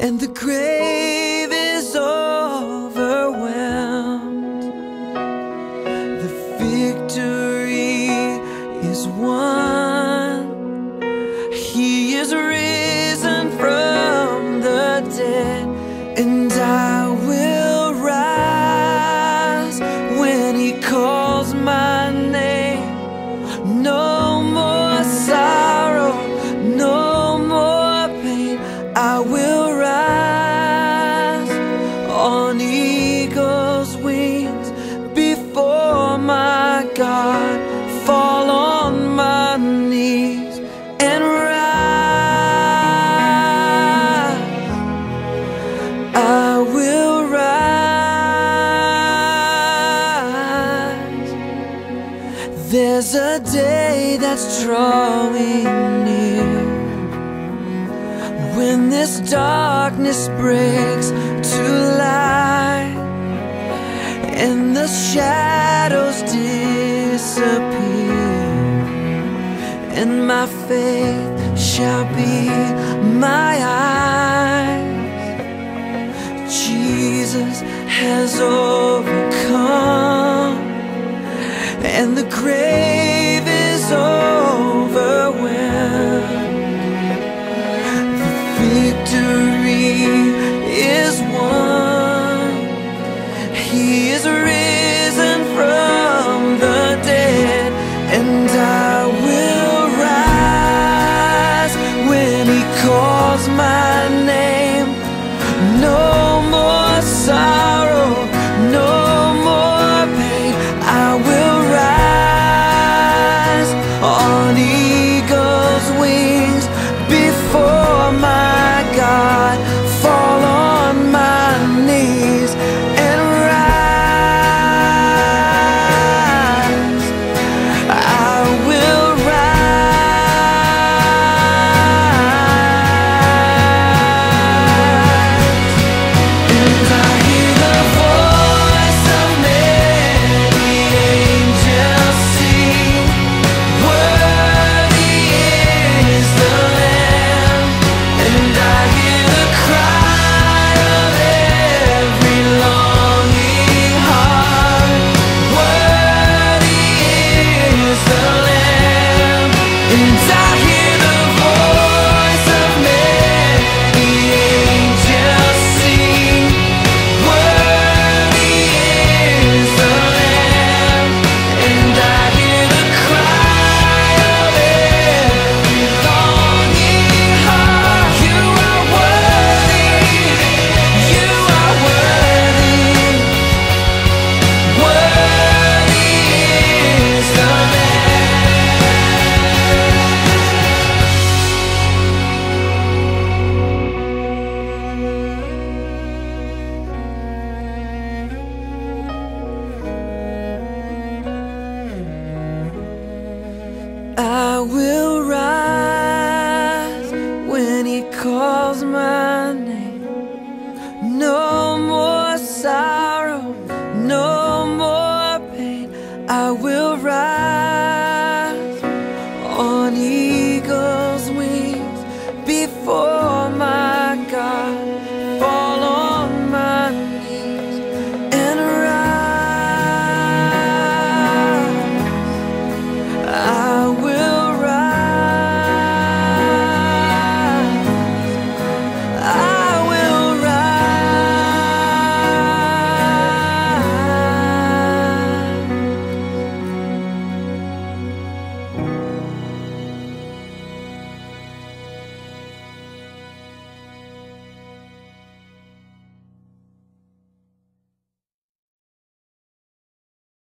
and the grave is overwhelmed. The victory is won. He is risen from the dead, and I God. Fall on my knees and rise. I will rise. There's a day that's drawing near when this darkness breaks to light and the shadows disappear. And my faith shall be my eyes. Jesus has overcome. And the grave is overwhelmed cause my I will